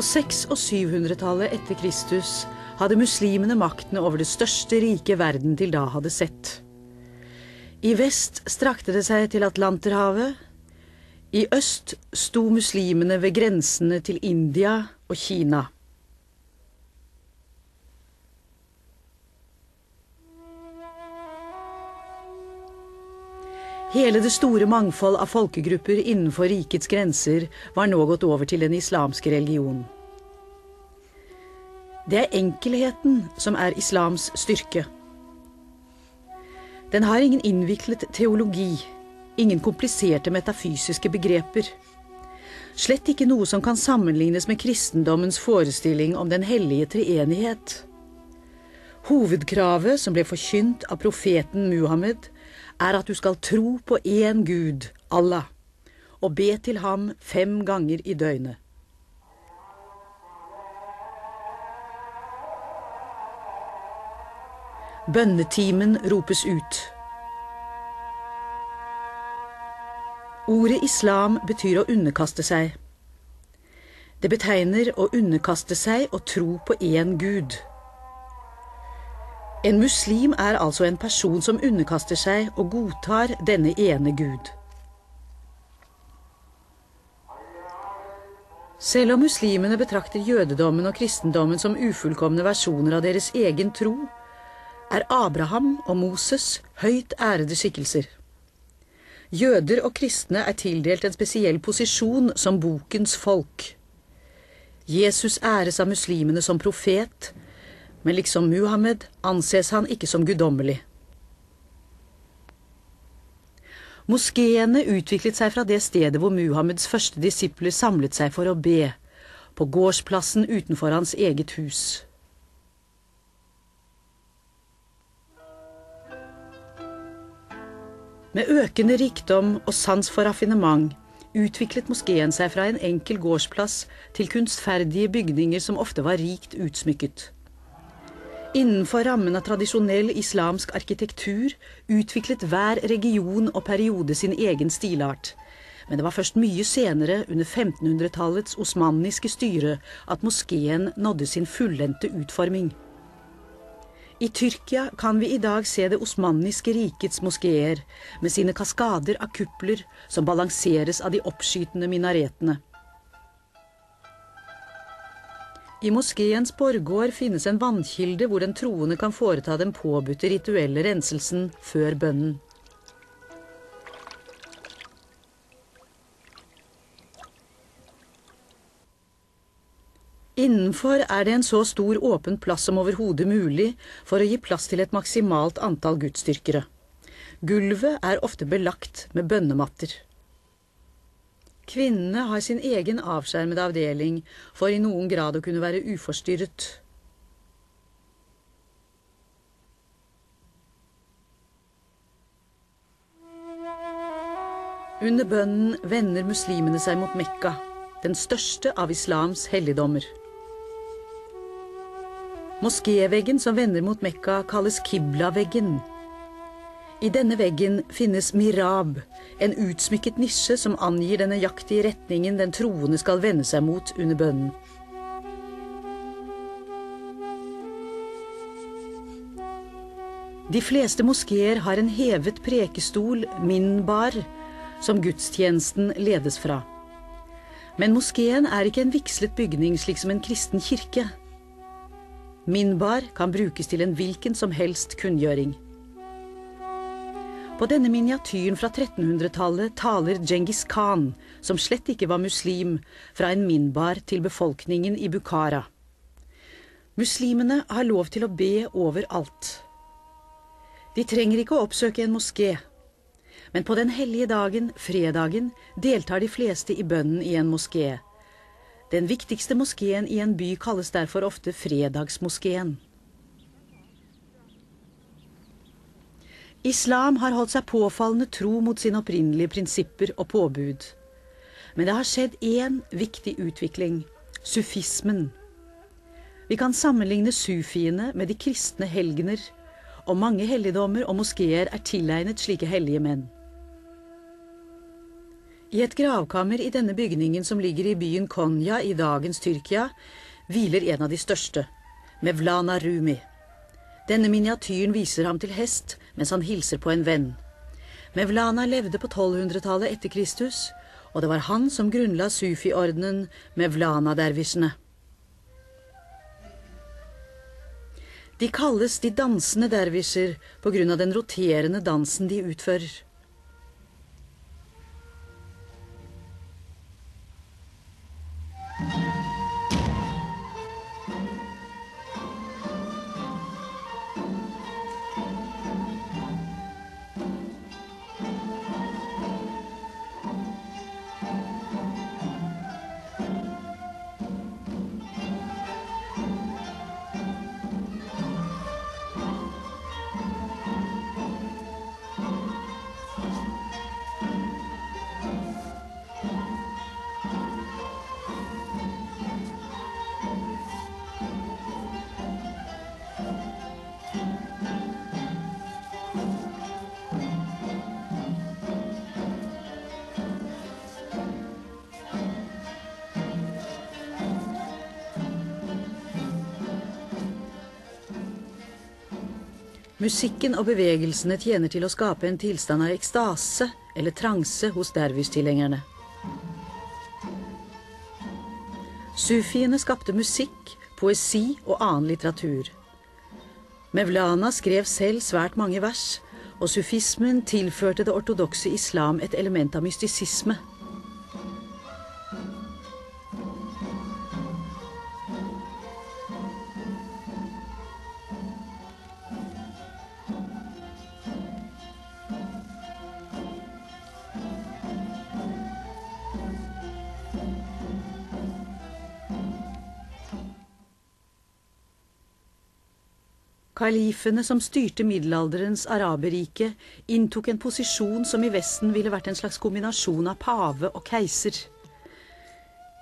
På 600- og 700-tallet etter Kristus hadde muslimene makten over det største riket verden til da hadde sett. I vest strakte det seg til Atlanterhavet. I øst sto muslimene ved grensene til India og Kina. Hele det store mangfold av folkegrupper innenfor rikets grenser var nå gått over til den islamske religion. Det er enkelheten som er islams styrke. Den har ingen innviklet teologi, ingen kompliserte metafysiske begreper. Slett ikke noe som kan sammenlignes med kristendommens forestilling om den hellige treenighet. Hovedkravet som ble forkynt av profeten Muhammed, er at du skal tro på én Gud, Allah, og be til ham fem ganger i døgnet. Bønnetimen ropes ut. Ordet islam betyr å underkaste seg. Det betegner å underkaste seg og tro på én Gud. En muslim er altså en person som underkaster seg og godtar denne ene Gud. Selv om muslimene betrakter jødedommen og kristendommen som ufullkomne versjoner av deres egen tro, er Abraham og Moses høyt ærede skikkelser. Jøder og kristne er tildelt en spesiell posisjon som bokens folk. Jesus æres av muslimene som profet, men liksom Muhammed anses han ikke som guddommelig. Moskeene utviklet seg fra det stedet hvor Muhammeds første disipler samlet seg for å be, på gårdsplassen utenfor hans eget hus. Med økende rikdom og sans for raffinement utviklet moskeen seg fra en enkel gårdsplass til kunstferdige bygninger som ofte var rikt utsmykket. Innenfor rammen av tradisjonell islamsk arkitektur utviklet hver region og periode sin egen stilart. Men det var først mye senere, under 1500-tallets osmanniske styre, at moskeen nådde sin fullendte utforming. I Tyrkia kan vi i dag se det osmanniske rikets moskeer, med sine kaskader av kupler som balanseres av de oppskytende minaretene. I moskeens borggård finnes en vannkilde hvor den troende kan foreta den påbudte rituelle renselsen før bønnen. Innenfor er det en så stor åpen plass som overhodet mulig for å gi plass til et maksimalt antall gudsdyrkere. Gulvet er ofte belagt med bønnematter. Kvinnene har sin egen avskjermede avdeling for i noen grad å kunne være uforstyrret. Under bønnen vender muslimene seg mot Mekka, den største av islams helligdommer. Moskéveggen som vender mot Mekka, kalles Kibla-veggen. I denne veggen finnes mirab, en utsmykket nisje som angir den nøyaktige retningen den troende skal vende seg mot under bønnen. De fleste moskeer har en hevet prekestol, minbar, som gudstjenesten ledes fra. Men moskeen er ikke en vigslet bygning slik som en kristen kirke. Minbar kan brukes til en hvilken som helst kunngjøring. På denne miniatyren fra 1300-tallet taler Djengis Khan, som slett ikke var muslim, fra en minbar til befolkningen i Bukhara. Muslimene har lov til å be overalt. De trenger ikke å oppsøke en moské. Men på den hellige dagen, fredagen, deltar de fleste i bønnen i en moské. Den viktigste moskeen i en by kalles derfor ofte Fredagsmoskeen. Islam har holdt seg påfallende tro mot sine opprinnelige prinsipper og påbud. Men det har skjedd én viktig utvikling sufismen. Vi kan sammenligne sufiene med de kristne helgener, og mange helligdommer og moskeer er tilegnet slike hellige menn. I et gravkammer i denne bygningen som ligger i byen Konya i dagens Tyrkia, hviler en av de største, Mevlana Rumi. Denne miniatyren viser ham til hest mens han hilser på en venn. Mevlana levde på 1200-tallet etter Kristus, og det var han som grunnla sufi-ordenen Mevlana-dervisjene. De kalles de dansende dervisjer av den roterende dansen de utfører. Musikken og bevegelsene tjener til å skape en tilstand av ekstase eller transe hos dervistilhengerne. Sufiene skapte musikk, poesi og annen litteratur. Mevlana skrev selv svært mange vers, og sufismen tilførte det ortodokse islam et element av mystisisme. Kalifene som styrte middelalderens araberrike, inntok en posisjon som i Vesten ville vært en slags kombinasjon av pave og keiser.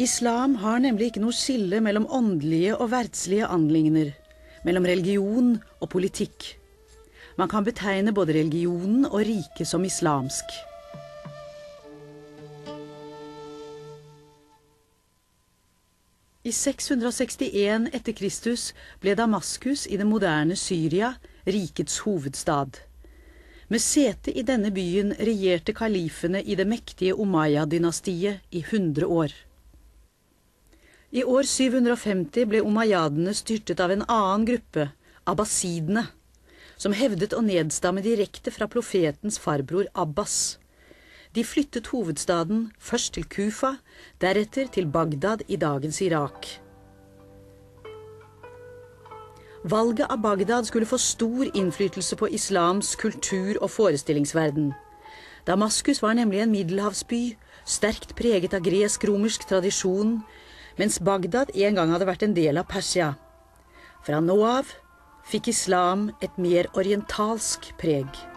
Islam har nemlig ikke noe skille mellom åndelige og verdslige anliggender, mellom religion og politikk. Man kan betegne både religionen og riket som islamsk. I 661 etter Kristus ble Damaskus i det moderne Syria rikets hovedstad. Med sete i denne byen regjerte kalifene i det mektige Umayyad-dynastiet i 100 år. I år 750 ble umayyadene styrtet av en annen gruppe, abbasidene, som hevdet å nedstamme direkte fra profetens farbror Abbas. De flyttet hovedstaden først til Kufa, deretter til Bagdad i dagens Irak. Valget av Bagdad skulle få stor innflytelse på islams kultur og forestillingsverden. Damaskus var nemlig en middelhavsby, sterkt preget av gresk-romersk tradisjon, mens Bagdad en gang hadde vært en del av Persia. Fra nå av fikk islam et mer orientalsk preg.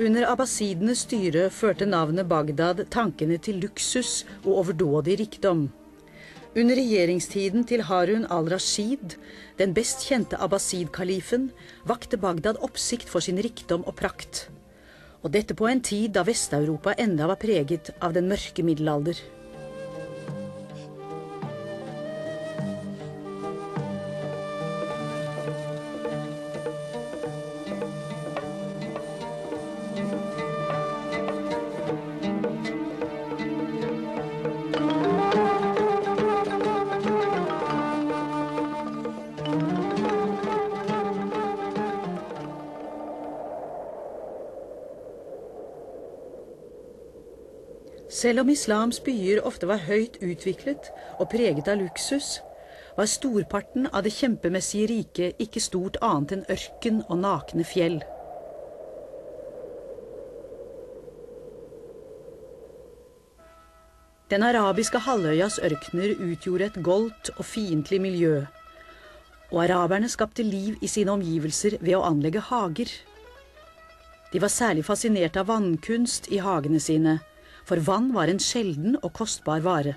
Under abbasidenes styre førte navnet Bagdad tankene til luksus og overdådig rikdom. Under regjeringstiden til Harun al-Rashid, den best kjente abbasid-kalifen, vakte Bagdad oppsikt for sin rikdom og prakt. Og dette på en tid da Vest-Europa enda var preget av den mørke middelalder. Selv om islams byer ofte var høyt utviklet og preget av luksus, var storparten av det kjempemessige riket ikke stort annet enn ørken og nakne fjell. Den arabiske halvøyas ørkener utgjorde et goldt og fiendtlig miljø, og araberne skapte liv i sine omgivelser ved å anlegge hager. De var særlig fascinert av vannkunst i hagene sine, for vann var en sjelden og kostbar vare.